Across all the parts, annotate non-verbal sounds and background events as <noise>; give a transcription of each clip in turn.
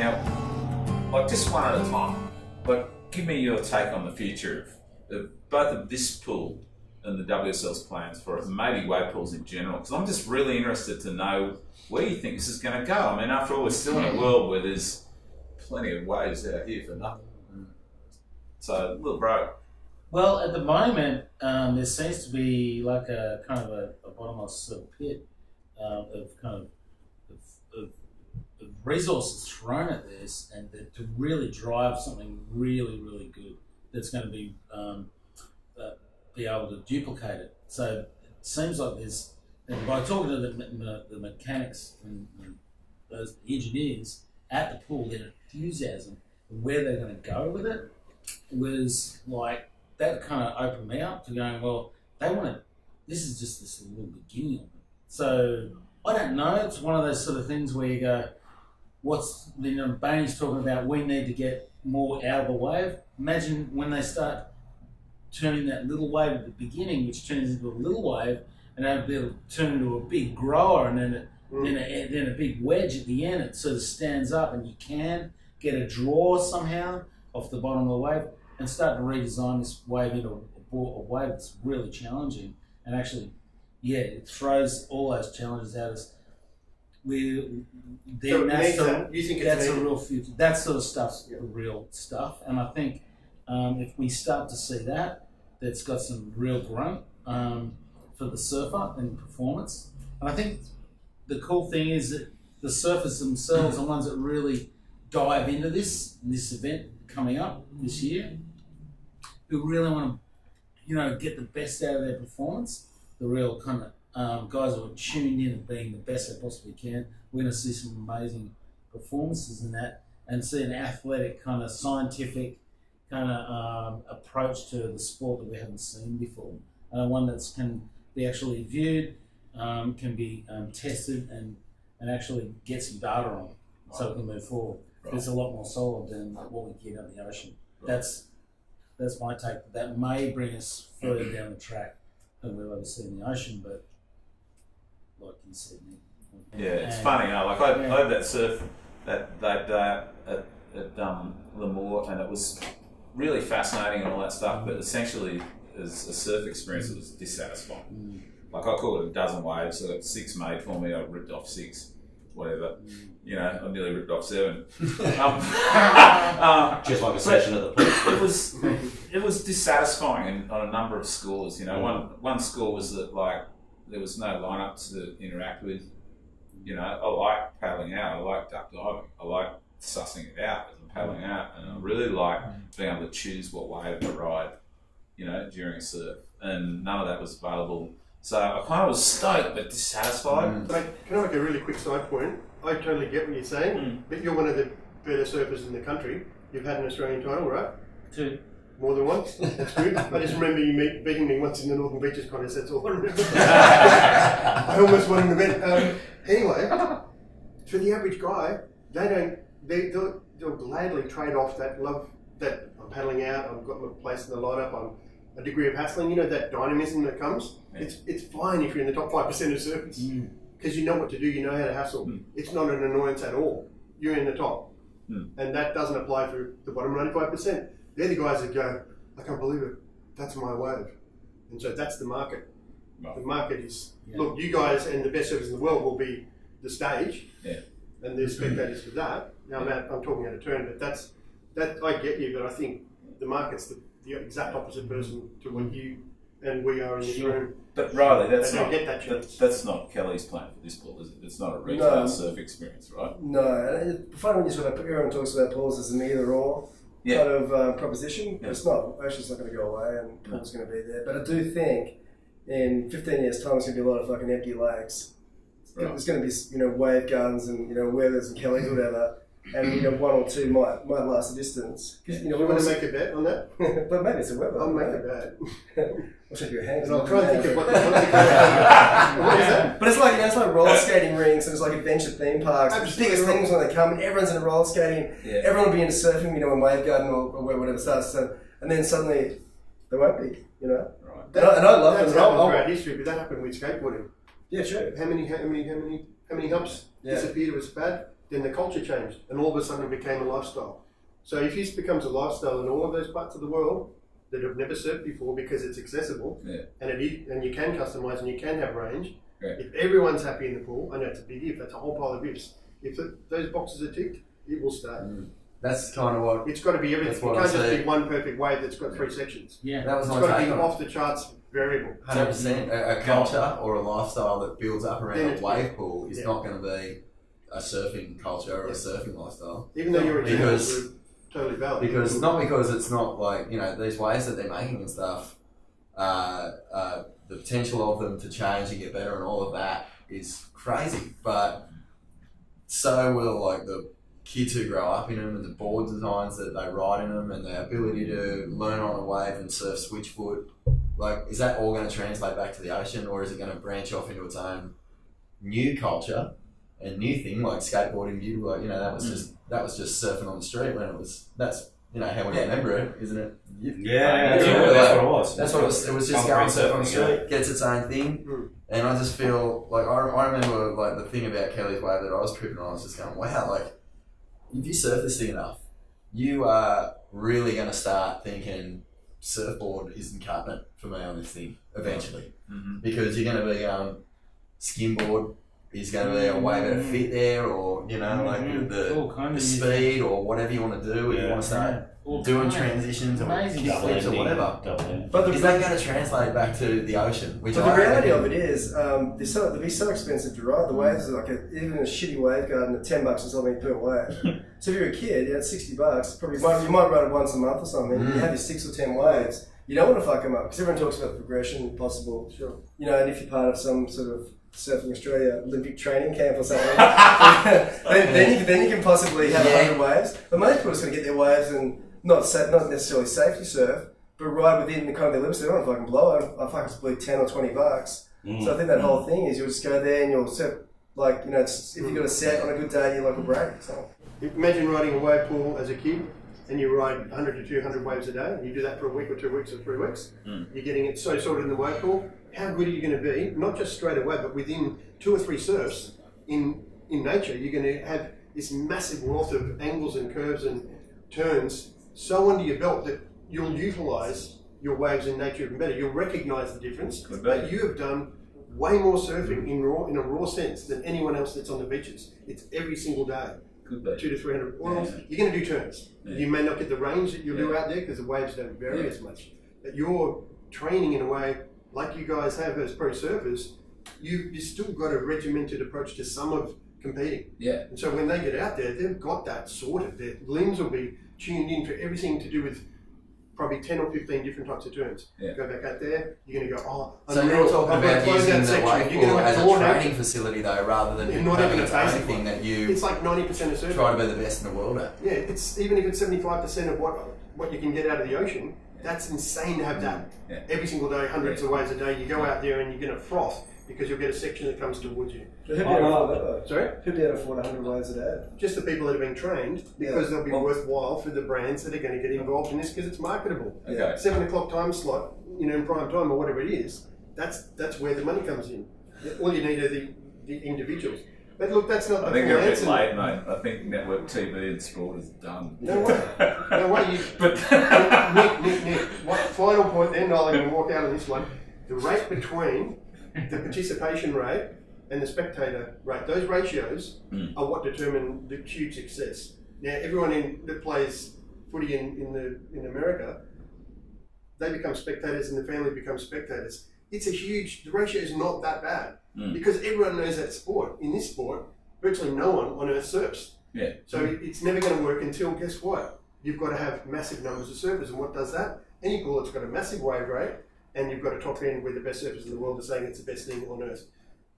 Now, like just one at a time. but give me your take on the future of, of both of this pool and the WSL's plans for it, and maybe wave pools in general. Because I'm just really interested to know where you think this is going to go. I mean, after all, we're still in a world where there's plenty of waves out here for nothing. So, little bro. Well, at the moment, um, there seems to be like a kind of a, a bottomless sort of pit um, of kind of resources thrown at this, and that to really drive something really, really good that's going to be um, uh, be able to duplicate it. So it seems like there's, and by talking to the, the, the mechanics and, and those engineers at the pool, their enthusiasm where they're going to go with it was like that kind of opened me up to going, well, they want to, this is just this little beginning of it. So I don't know. It's one of those sort of things where you go, what's, know, Bain's talking about we need to get more out of the wave. Imagine when they start turning that little wave at the beginning, which turns into a little wave, and then it'll turn into a big grower, and then it, mm. then, a, then a big wedge at the end. It sort of stands up, and you can get a draw somehow off the bottom of the wave and start to redesign this wave into a, a wave that's really challenging and actually, yeah, it throws all those challenges at us. We then So that's the. You think that's a real future. That sort of stuff's Yeah. real stuff, and I think um, if we start to see that, that's got some real grunt um, for the surfer and performance. And I think the cool thing is that the surfers themselves are ones that really dive into this this event coming up this year, who really want to, you know, get the best out of their performance. The real kind of um, guys who are tuned in and being the best they possibly can. We're going to see some amazing performances in that, and see an athletic kind of scientific kind of um, approach to the sport that we haven't seen before. Uh, one that can be actually viewed, um, can be um, tested, and and actually get some data on, so we can move forward. Right. It's a lot more solid than what we get out in the ocean. Right. That's that's my take. That may bring us further down the track than we'll ever see in the ocean, but like you said, Nick. Yeah, it's and- funny. You know, like I, Yeah. I had that surf that that day at, at um, Lemoore, and it was really fascinating and all that stuff. But essentially, as a surf experience, it was dissatisfying. Mm, Like I caught a dozen waves. I got six made for me. I ripped off six, whatever. mm. You know, I nearly ripped off seven. <laughs> <laughs> um, um, <laughs> Just like a session at the pool. it was it was dissatisfying in, on a number of scores. You know, one one score was that like there was no lineups to interact with. You know, I like paddling out. I like duck diving. I like sussing it out as I'm paddling out, and I really like being able to choose what wave to ride. You know, during a surf, and none of that was available. So I kind of was stoked but dissatisfied. Mate, can I make a really quick side point? I totally get what you're saying, Mm. but you're one of the better surfers in the country. You've had an Australian title, right? Two. More than once. That's good. I just remember you meet, beating me once in the Northern Beaches contest. That's all I remember. <laughs> I almost won an event. Um, anyway, for the average guy, they don't. They, they'll, they'll gladly trade off that love that I'm paddling out. I've got my place in the lineup. I'm a degree of hassling. You know that dynamism that comes. Yeah. It's it's fine if you're in the top five percent of surfers Mm. because you know what to do. You know how to hassle. Mm. It's not an annoyance at all. You're in the top, Mm. and that doesn't apply for the bottom ninety five percent. They're the guys that go, I can't believe it. That's my wave, and so that's the market. Right. The market is Yeah. look. You guys and the best surfers in the world will be the stage, Yeah. and the spectators for that. Now I'm, I'm talking out of turn, but that's that. I get you, but I think the market's the, the exact opposite person to what you and we are in the Sure. room. But Rielly, that's don't get that that, that's not Kelly's plan for this pool, is it? It's not a retail No. surf experience, right? No, and it's funny when you sort of everyone talks about pools as an either or Yeah. kind of um, proposition. But Yeah. it's not. Ocean's not going to go away, and pool's going to be there. But I do think in 15 years' time, there's going to be a lot of fucking empty lakes. Right. There's going to be you know wave guns and you know Webbers and Kellys, whatever. And you know one or two might might last a distance. you know we want to make a bet on that? <laughs> but maybe it's a Webber. I'll make a bet. <laughs> I'll shake your hand. And I'll try and think of what the, what the <laughs> is that? But it's like you know, it's like roller skating rinks and it's like adventure theme parks. The Absolutely. biggest things when they come, and everyone's into roller skating. Yeah. Everyone will be into surfing, you know, when Wave Garden or, or whatever starts. So, and then suddenly they won't be, you know. Right. And I, and I love That's it. I'll- happened I'll- throughout oh, oh. history, but that happened with skateboarding. Yeah, sure. How many, how many, how many, how many humps Yeah. disappeared? It was bad. Then the culture changed, and all of a sudden it became a lifestyle. So if this becomes a lifestyle in all of those parts of the world that have never surfed before because it's accessible, Yeah. and it is, and you can customize and you can have range. Yeah. If everyone's happy in the pool, I know it's a big if, that's a whole pile of ifs. If it, those boxes are ticked, it will stay. Mm. That's kind of what It's got to be everything. That's It can't I just say. be one perfect wave that's got three sections. Yeah. that was It's my got to be on it. off the charts variable. Hundred percent. A, a culture or a lifestyle that builds up around a wave pool is yeah. not going to be a surfing culture or a surfing lifestyle. Even though your examples Because- are totally valid. Because not because it's not like you know these waves that they're making and stuff. Uh, uh, the potential of them to change and get better and all of that is crazy, but so will like the kids who grow up in them and the board designs that they ride in them and the ability to learn on a wave and surf switchfoot. Like, is that all going to translate back to the ocean, or is it going to branch off into its own new culture and new thing like skateboarding? You like, you know, that was just that was just surfing on the street when it was. That's you know how we Yeah. remember it, isn't it? You- Yeah, Yeah, yeah, like- that's what it was. that's what it was. It was just going Concrete surf on the surfing, street, gets its own thing. Mm. And I just feel like I, I remember like the thing about Kelly's wave that I was tripping on. I was just going, wow, like if you surf this thing enough, you are really going to start thinking surfboard isn't cutting it for me on this thing eventually Mm-hmm. because you're going to be um, skimboard is going to be a way better fit there, or you know like Mhm. the, kind the of speed or whatever you want to do. Or you want to start Yeah. All doing kind. transitions or Amazing kick or whatever. Double. But the, Is that going to translate back to the ocean? Which but the reality of it is, um, they're so, they'll be so expensive to ride. The waves are like a, even a shitty wave garden at ten bucks or something per wave. <laughs> so if you're a kid, yeah, it's sixty bucks. Probably you might, you might ride it once a month or something. Mm. You have your six or ten waves. You don't want to fuck them up because everyone talks about the progression possible. Sure. You know, and if you're part of some sort of Surfing Australia Olympic training camp or something, <laughs> then, then, you, can- then you can possibly have a Yeah. hundred waves. But most people are just going to get their waves and not sa- not necessarily safety surf, but ride within the kind of their limits. They don't want to fucking blow it. I fucking split ten or twenty bucks. Mm. So I think that whole thing is you'll just go there and you'll surf like you know it's, if you've got a set on a good day, you like a break. So Imagine riding a wave pool as a kid and you ride 100 to 200 waves a day. And you do that for a week or two weeks or three weeks. Mm. You're getting it so sorted in the wave pool. How good are you going to be? Not just straight away, but within two or three surfs in, in nature, you're going to have this massive wealth of angles and curves and turns so under your belt that you'll utilize your waves in nature even better. You'll recognize the difference. But you have done way more surfing in raw in a raw sense than anyone else that's on the beaches. It's every single day Could be. two to three hundred. Well, Yeah. you're going to do turns. Yeah. You may not get the range that you do out there because the waves don't vary as much. But you're training in a way like you guys have as pro surfers. You you still got a regimented approach to some of competing. Yeah. And so when they get out there, they've got that sorted. Their limbs will be tuned in for everything to do with probably 10 or 15 different types of turns. Yeah. Go back out there, you're going to go, oh, So I'm you're gonna- talking about using the section. wave You're gonna as a training nature. facility though, rather than Yeah, not having even a basic thing that you It's like 90% of surfing. try to be the best in the world at. Yeah, it's even if it's seventy five percent of what what you can get out of the ocean. That's insane to have that Yeah. every single day, hundreds of waves a day. You go out there and you're going to froth because you'll get a section that comes towards you. who'd be Oh, able to no. afford that though? Sorry, Who'd be able to afford hundred waves a day? just the people that have been trained because they'll be Well- worthwhile for the brands that are going to get involved in this because it's marketable. Okay. Seven o'clock time slot, you know, in prime time or whatever it is. That's that's where the money comes in. All you need are the, the individuals. But look, that's not I the think full they're a bit answer. late, mate. I think network TV and sport is done. No way. No way. You, <laughs> but Nick, Nick, Nick, what final point then, I'll even walk out of this one. The rate between the participation rate and the spectator rate, those ratios Mm. are what determine the huge success. Now, everyone in, that plays footy in, in, the, in America, they become spectators and the family becomes spectators. It's a huge, the ratio is not that bad Mm. because everyone knows that sport. In this sport, virtually no one on earth surfs. Yeah. So it- it's never going to work until guess what? You've got to have massive numbers of surfers, and what does that? Any that's got a massive wave rate, and you've got a top end where the best surfers in the world are saying it's the best thing on earth.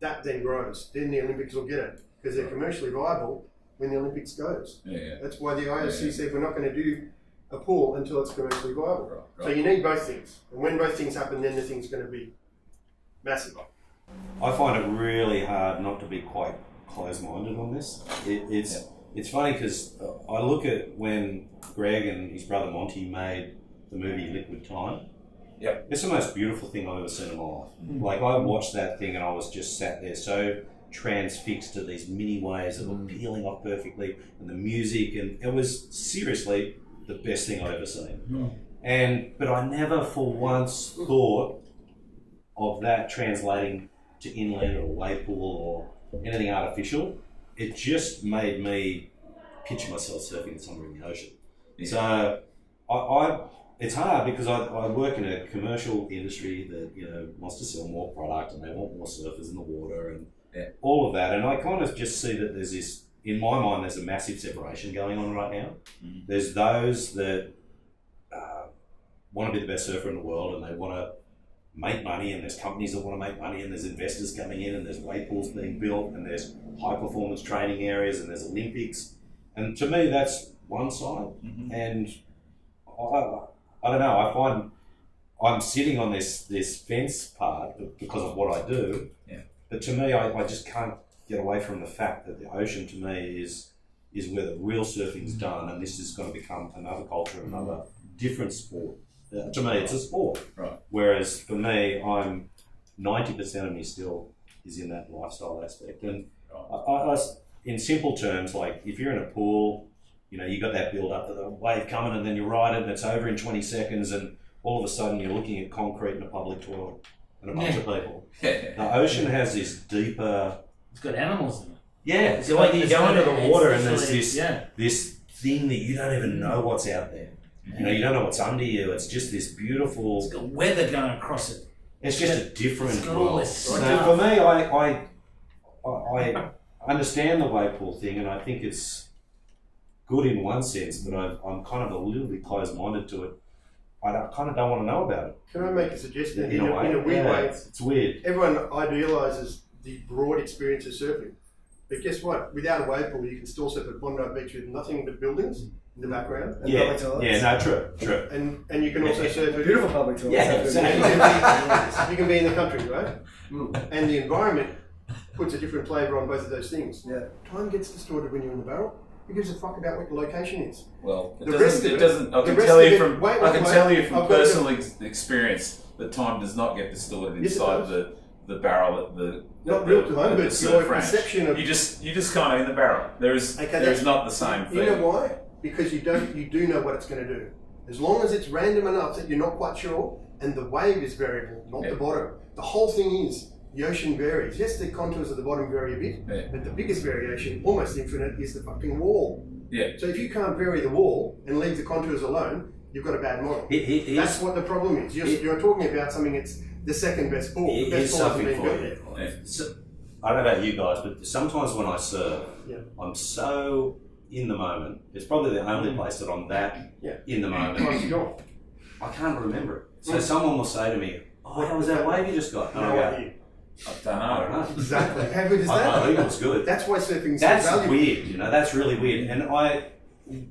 That then grows. Then the Olympics will get it because they're commercially viable when the Olympics goes. yeah, yeah. That's why the IOC Yeah. said we're not going to do a pool until it's commercially viable. Right, So you need both things, and when both things happen, then the thing's going to be massive. I find it really hard not to be quite close-minded on this. It, it's it's funny because uh, I look at when Greg and his brother Monty made the movie Liquid Time. Yep. It's the most beautiful thing I've ever seen in my life. Like I watched that thing and I was just sat there so transfixed to these mini waves that were peeling off perfectly, and the music, and it was seriously the best thing I've ever seen. Mm. And but I never for once thought of that translating to inland or wave pool or anything artificial. It just made me picture myself surfing somewhere in the ocean. So I, I it's hard because I, I work in a commercial industry that you know wants to sell more product and they want more surfers in the water and Yeah. all of that. And I kind of just see that there's this in my mind. There's a massive separation going on right now. Mhm. There's those that uh, want to be the best surfer in the world and they want to make money and there's companies that want to make money and there's investors coming in and there's wave pools being built and there's high performance training areas and there's Olympics. And to me, that's one side. Mhm. And I, I don't know, I find I'm sitting on this, this fence part because of what I do. Yeah. But to me, I, I just can't get away from the fact that the ocean to me is is where the real surfing's done, and this is going to become another culture, another different sport. Uh, to me, it's a sport. Right. Whereas for me, I'm ninety percent of me still is in that lifestyle aspect, and I, I, I in simple terms, like if you're in a pool, you know, you got that build up to the wave coming, and then you ride it, and it's over in twenty seconds, and all of a sudden you're looking at concrete in a public toilet and a bunch of people. <laughs> The ocean has this deeper. It's got animals in it. Yeah, it's got- like you go got- into the water and there's this Yeah. this thing that you don't even know what's out there. You know, you don't know what's under you. It's just this beautiful. It's got weather going across it. It's just a different It's got all world. this So for me, I, I I I understand the wave pool thing, and I think it's good in one sense, but I, I'm kind of a little bit closed minded to it. I don't, kind of don't want to know about it Can I make a suggestion? in, a way. in a weird Yeah, way, it's, it's weird. everyone idealises the broad experience of surfing. But guess what? Without a wave pool, you can still surf at Bondi Beach with nothing but buildings in the background. And Yeah, public toilets. yeah, no, true, true. And and you can also surf at Beautiful public toilets. Yeah, exactly. you, can be, you can be in the country, right? Mm. And the environment puts a different flavour on both of those things. Yeah. Time gets distorted when you're in the barrel. Who gives a fuck about what the location is? Well, it The rest doesn't. of It it- doesn't. I can tell you from. wait, I can wait. tell you from I've personal ex- experience that time does not get distorted inside does. the the barrel at the. Not real time, but your perception of You just you just kind of in the barrel. There is Okay, there is not the same thing. You thing. know why? Because you don't you do know what it's going to do. As long as it's random enough that you're not quite sure, and the wave is variable, not Yeah. the bottom. The whole thing is the ocean varies. Yes, the contours of the bottom vary a bit, Yeah. but the biggest variation, almost infinite, is the fucking wall. Yeah. So if you can't vary the wall and leave the contours alone, you've got a bad model. Here- here- here's- That's what the problem is. You're, you're talking about something that's the second best pool. The best pool hasn't something been for built. Yeah. So, I don't know about you guys, but sometimes when I surf, Yeah. I'm so in the moment. It's probably the only place that I'm that Yeah. in the moment. I can't remember it. So Mm. someone will say to me, "Oh, how was that wave you just got?" And No I go, idea. I don't "I don't know. know." Exactly. How good is I, I that? think it was good. That's why surfing's That's so valuable. weird. You know, that's really weird. And I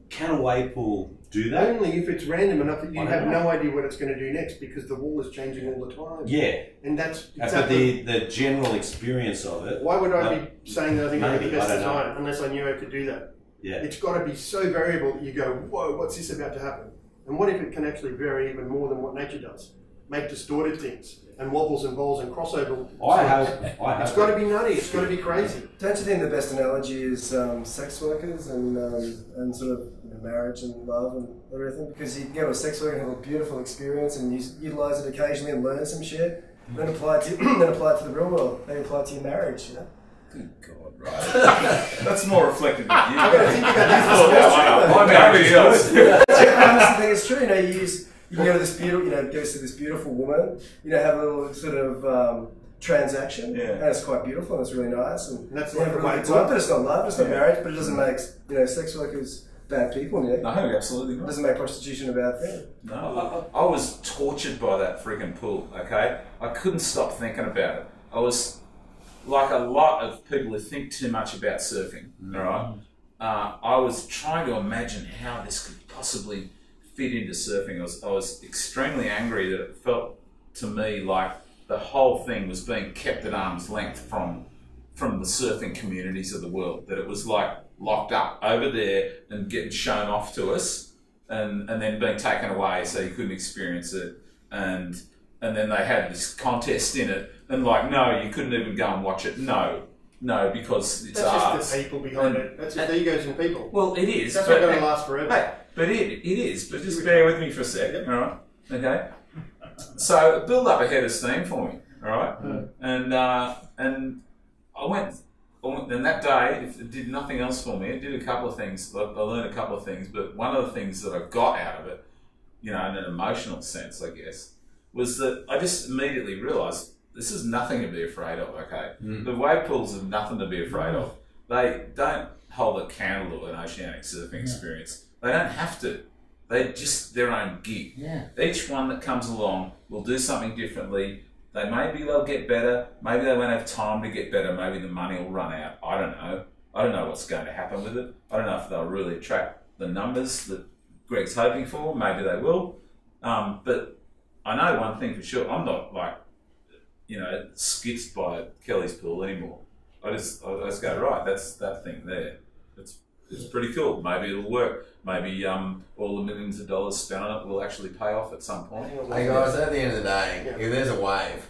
can a wave pool do that? Only if it's random enough that you I have know. no idea what it's going to do next because the wall is changing all the time. Yeah, And that's but the the general experience of it. why would I be saying that I think I have the best I design unless I knew I could do that? Yeah, It's got to be so variable that you go, whoa, what's this about to happen? And what if it can actually vary even more than what nature does? Make distorted things and wobbles and bowls and crossover. I have. I have. It's got to be nutty. It's got to be crazy. Don't you think the best analogy is um, sex workers and um, and sort of you know, marriage and love and everything? Because you can go to a sex worker and have a beautiful experience and use, utilize it occasionally and learn some shit. Then apply it to <clears throat> then apply it to the real world. Then apply it to your marriage. You know? Good God, right? <laughs> That's more reflective of you. I've got to think about You this. thought that <laughs> one up. My marriage is That's the thing. It's true. You know, you use you can go to this beautiful, you know, go to this beautiful woman. You know, have a little sort of um, transaction, Yeah. and it's quite beautiful and it's really nice. And And that's you have a the way really it good time, but it's not love. It's not Yeah. marriage. But it doesn't make you know sex workers bad people. You know, No, absolutely not. it doesn't make prostitution a bad thing. No, I, I was tortured by that freaking pool. Okay, I couldn't stop thinking about it. I was like a lot of people who think too much about surfing. All right, uh, I was trying to imagine how this could possibly fit into surfing. I was, I was extremely angry that it felt to me like the whole thing was being kept at arm's length from from the surfing communities of the world. That it was like locked up over there and getting shown off to us, and and then being taken away so you couldn't experience it, and and then they had this contest in it, and like no, you couldn't even go and watch it. No, No, because it's That's arts. just the people behind it. That's just the egos in people. Well, it is. That's but, not going to last forever. Hey, but it, it is. But just bear with me for a second, all right? Okay. So build up a head of steam for me, all right? And uh, and I went. I went- And that day, it it did nothing else for me. It did a couple of things. I I learned a couple of things, but one of the things that I got out of it, you know, in an emotional sense, I guess, was that I just immediately realised this is nothing to be afraid of. Okay, Mm. the wave pools are nothing to be afraid of. They don't hold a candle to an oceanic surfing experience. They don't have to. They're just their own gig. Yeah. Each one that comes along will do something differently. They maybe they'll get better. Maybe they won't have time to get better. Maybe the money will run out. I don't know. I don't know what's going to happen with it. I don't know if they'll really attract the numbers that Greg's hoping for. Maybe they will. Um, but I know one thing for sure. I'm not like, you know, skitzed by Kelly's pool anymore. I just, I just go right. That's that thing there. It's, it's pretty cool. Maybe it'll work. Maybe um, all the millions of dollars spent on it will actually pay off at some point. Hey guys, at the end of the day, Yeah. if there's a wave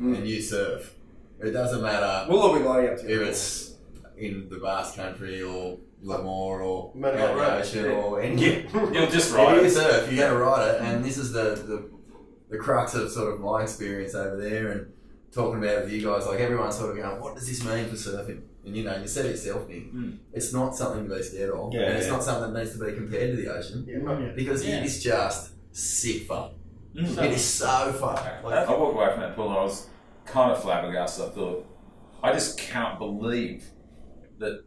Mm. and you surf, it doesn't matter We'll all be lining up to if it's in the Basque Country or Lemoore or Mad out Dog ocean Yeah. or any. <laughs> You'll just If ride you surf, you're going to ride it, and this is the, the the crux of sort of my experience over there and talking about it with you guys. Like everyone's sort of going, "What does this mean for surfing?" And you know, you said it yourself, Nick. Mm. It's not something to be scared of, Yeah, and it's yeah. not something that needs to be compared to the ocean Yeah, because Yeah. it is just sick fun. Mm. It is so fun. Like, I walked away from that pool and I was kind of flabbergasted. I thought, I just can't believe that,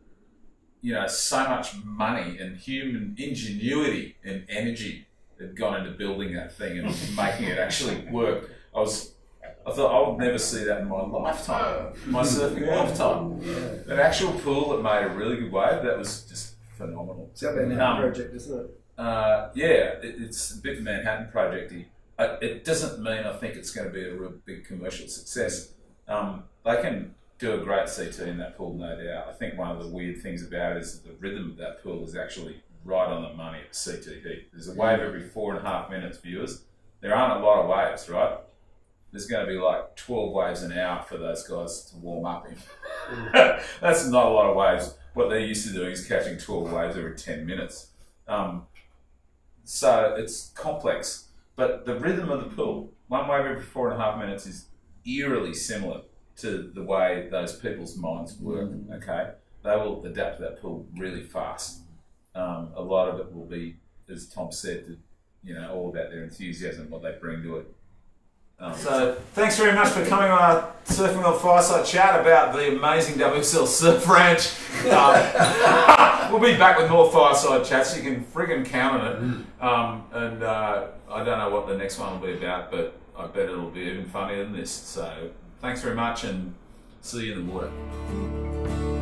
you know, so much money and human ingenuity and energy had gone into building that thing and <laughs> making it actually work. I was, I thought I would never see that in my lifetime, my <laughs> surfing lifetime. An actual pool that made a really good wave, that was just phenomenal. It's got that Um, project, isn't it? Uh, yeah, it, it's a bit Manhattan projecty. It doesn't mean I think it's going to be a real big commercial success. Um, they can do a great CT in that pool, no doubt. I think one of the weird things about it is that the rhythm of that pool is actually right on the money at CTT. There's a wave every four and a half minutes, viewers. There aren't a lot of waves, right? There's going to be like 12 waves an hour for those guys to warm up in. <laughs> That's not a lot of waves. What they're used to doing is catching 12 waves every 10 minutes. Um, so it's complex, but the rhythm of the pool, one wave every four and a half minutes, is eerily similar to the way those people's minds work. Okay, they will adapt to that pool really fast. Um, a lot of it will be, as Tom said, you know, all about their enthusiasm, what they bring to it. Um, so, thanks very much for coming on our Surfing on Fireside chat about the amazing WSL Surf Ranch. Um, <laughs> we'll be back with more Fireside chats. You can friggin' count on it. Um, and uh, I don't know what the next one will be about, but I bet it'll be even funnier than this. So, thanks very much and see you in the water.